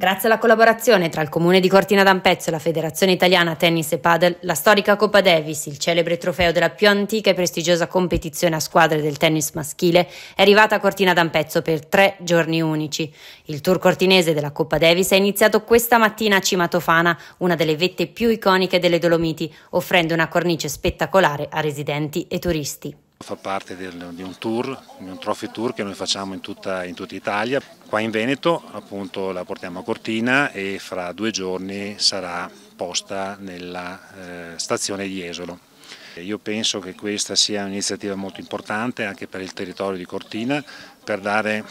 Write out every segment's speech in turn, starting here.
Grazie alla collaborazione tra il Comune di Cortina d'Ampezzo e la Federazione Italiana Tennis e Padel, la storica Coppa Davis, il celebre trofeo della più antica e prestigiosa competizione a squadre del tennis maschile, è arrivata a Cortina d'Ampezzo per tre giorni unici. Il tour cortinese della Coppa Davis è iniziato questa mattina a Cimatofana, una delle vette più iconiche delle Dolomiti, offrendo una cornice spettacolare a residenti e turisti. Fa parte del, di un tour, di un trophy tour che noi facciamo in tutta, in tutta, Italia. Qua in Veneto appunto la portiamo a Cortina e fra due giorni sarà posta nella eh, stazione di Jesolo. Io penso che questa sia un'iniziativa molto importante anche per il territorio di Cortina per dare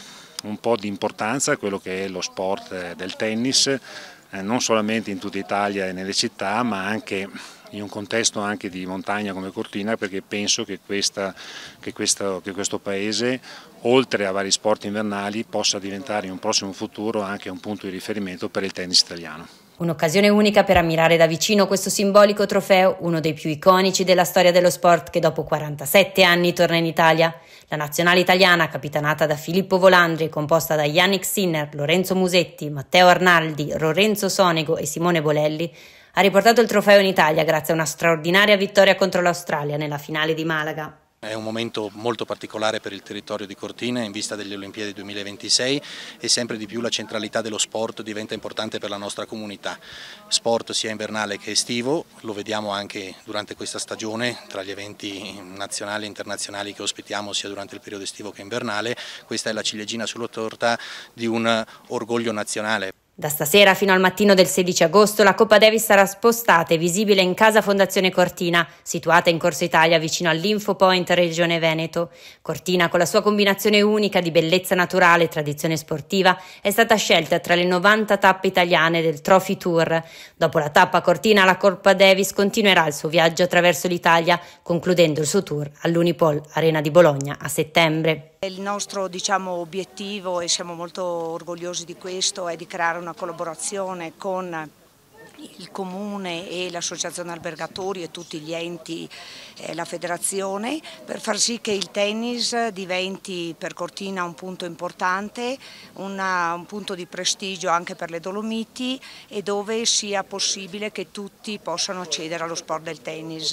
un po' di importanza a quello che è lo sport eh, del tennis, eh, non solamente in tutta Italia e nelle città ma anche in un contesto anche di montagna come Cortina perché penso che, questa, che, questo, che questo paese oltre a vari sport invernali possa diventare in un prossimo futuro anche un punto di riferimento per il tennis italiano. Un'occasione unica per ammirare da vicino questo simbolico trofeo, uno dei più iconici della storia dello sport che dopo 47 anni torna in Italia. La nazionale italiana, capitanata da Filippo Volandri e composta da Yannick Sinner, Lorenzo Musetti, Matteo Arnaldi, Lorenzo Sonego e Simone Bolelli, ha riportato il trofeo in Italia grazie a una straordinaria vittoria contro l'Australia nella finale di Malaga. È un momento molto particolare per il territorio di Cortina in vista delle Olimpiadi 2026 e sempre di più la centralità dello sport diventa importante per la nostra comunità. Sport sia invernale che estivo, lo vediamo anche durante questa stagione tra gli eventi nazionali e internazionali che ospitiamo sia durante il periodo estivo che invernale. Questa è la ciliegina sulla torta di un orgoglio nazionale. Da stasera fino al mattino del 16 agosto la Coppa Davis sarà spostata e visibile in Casa Fondazione Cortina, situata in Corso Italia vicino all'Info Point Regione Veneto. Cortina, con la sua combinazione unica di bellezza naturale e tradizione sportiva, è stata scelta tra le 90 tappe italiane del Trophy Tour. Dopo la tappa Cortina, la Coppa Davis continuerà il suo viaggio attraverso l'Italia, concludendo il suo tour all'Unipol Arena di Bologna a settembre. Il nostro diciamo, obiettivo, e siamo molto orgogliosi di questo, è di creare una collaborazione con il Comune e l'Associazione Albergatori e tutti gli enti e la federazione per far sì che il tennis diventi per Cortina un punto importante, una, un punto di prestigio anche per le Dolomiti e dove sia possibile che tutti possano accedere allo sport del tennis.